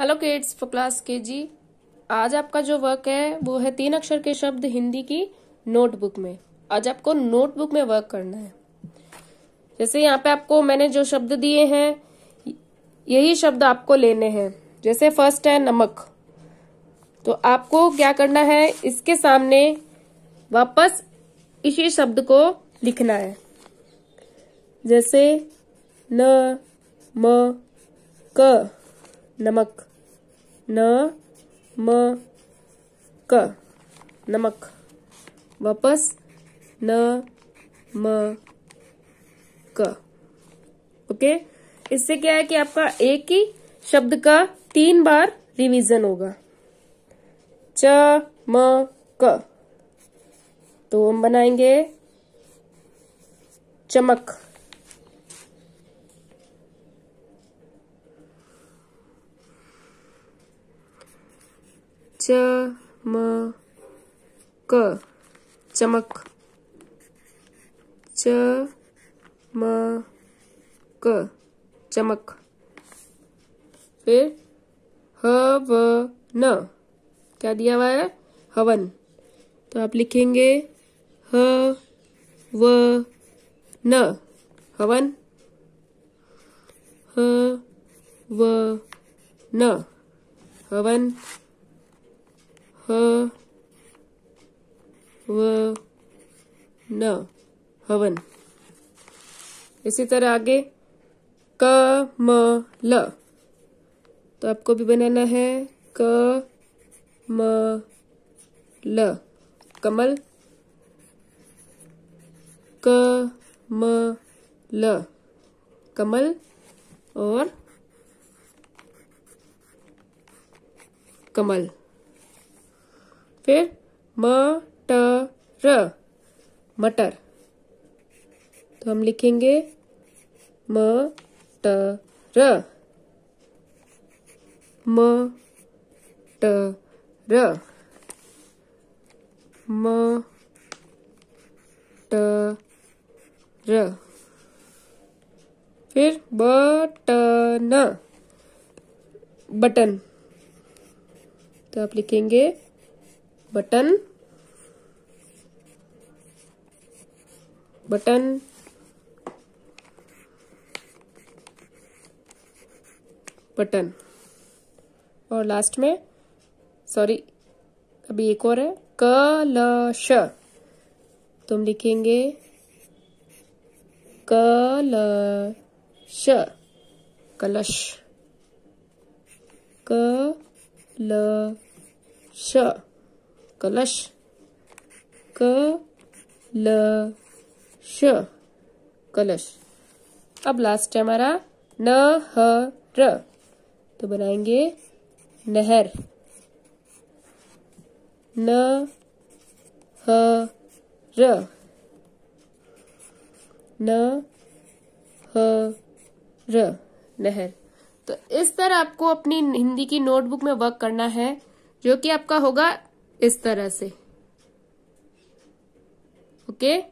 Hello kids for class के जी आज आपका जो वर्क है, वो है तीन अक्षर के शब्द हिंदी की नोटबुक में। आज आपको नोटबुक में वर्क करना है। जैसे यहाँ पे आपको मैंने जो शब्द दिए हैं, यही शब्द आपको लेने हैं। जैसे फ़र्स्ट है नमक। तो आपको क्या करना है, इसके सामने वापस इसी शब्द को लिखना है। जैसे न, म, क। नमक। न, म, क। नमक। वापस। न, म, क। ओके? इससे क्या है कि आपका एक ही शब्द का तीन बार रिवीजन होगा। च, म, क। तो हम बनाएँगे चमक। चमक। च म क चमक। फिर ह व न क्या दिया हुआ है? हवन। तो आप लिखेंगे ह व न हवन। ह व न हवन। व न, हवन। इसी तरह आगे, क, म, ल। तो आपको भी बनाना है, क, म, ल। कमल, क, म, ल। कमल और कमल। फिर मटर। मटर। तो हम लिखेंगे मटर। मटर। मटर। फिर बटन। बटन। तो आप लिखेंगे बटन बटन बटन। और लास्ट में सॉरी अभी एक और है, कलश। तो हम लिखेंगे, कलश कलश। कलश। कलश, क, ल, श, कलश। अब लास्ट है हमारा, न, ह, र। तो बनाएँगे नहर। न, ह, र। न, ह, र, नहर। तो इस तरह आपको अपनी हिंदी की नोटबुक में वर्क करना है, जो कि आपका होगा इस तरह से। ओके?